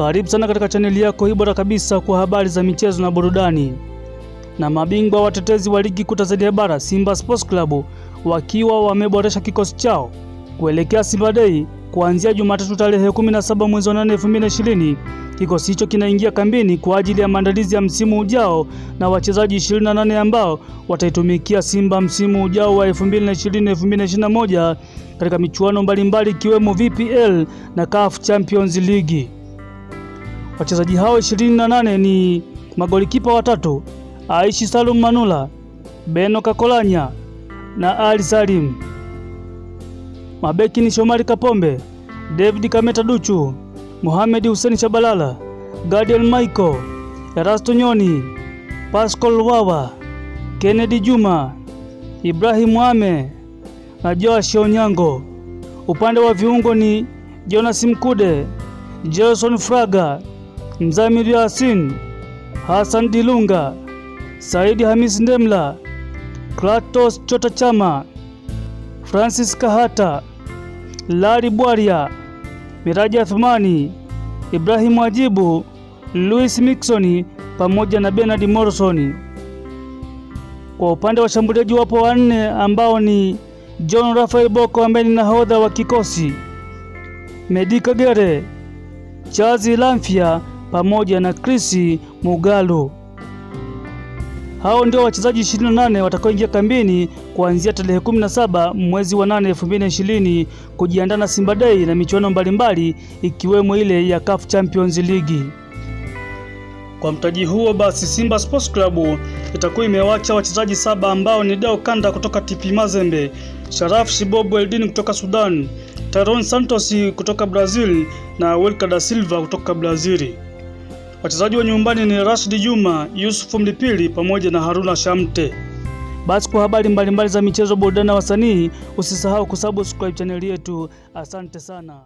Karibu sana katika chaneli yako hii bora kabisa kwa habari za michezo na burudani. Na mabingwa watetezi wa ligi kuu Tanzania bara Simba Sports Club wakiwa wameboresha kikosi chao kuelekea Simba Day kuanzia Jumatatu tarehe 17 mwezi wa 8 2020. Kikosi hicho kinaingia kambini kwa ajili ya maandalizi ya msimu ujao na wachezaji 28 ambao wataitumikia Simba msimu ujao wa 2020-2021 katika michuano mbalimbali ikiwemo VPL na CAF Champions League. Wachezaji hao 28 ni magolikipa watatu Aishi Salum Manula, Beno Kakolanya na Ali Salim. Mabeki ni Shomari Kapombe, David Kameta Duchu, Mohamed Hussein Shabalala, Gadiel Michael, Erasto Nyoni, Pascal Wawa, Kennedy Juma, Ibrahim Ame na Joash Onyango. Upande wa viungo ni Jonas Mkude, Jason Fraga, Mzamiru Yasin, Hassan Dilunga, Saidi Hamis Ndemla, Kratos Chota Chama, Francis Kahata, Lari Bwaria, Miraji Athumani, Ibrahim Wajibu, Louis miksoni pamoja na Bernard Morrison. Kwa upande wa shambuliaji wapo wanne ambao ni John Rafael Boko ambaye ni nahodha wa kikosi, Medi Kagere, Charles Lamfia pamoja na Chris Mugalu. Hao ndio wachezaji 28 watakaoingia kambini kuanzia tarehe 17 mwezi wa 8 2020 kujiandaa na Simba Day na michuano mbalimbali ikiwemo ile ya CAF Champions League. Kwa mtaji huo basi, Simba Sports Club itakuwa imewacha wachezaji saba ambao ni Deo Kanda kutoka TP Mazembe, Sharaf Shibobu Eldin kutoka Sudan, taron Santos kutoka Brazil na welka da Silva kutoka Brazil. Wachezaji wa nyumbani ni Rashidi Juma, Yusufu Mlipili pamoja na Haruna Shamte. Basi kwa habari mbalimbali za michezo, burudani na wasanii, usisahau kusubscribe chaneli yetu. Asante sana.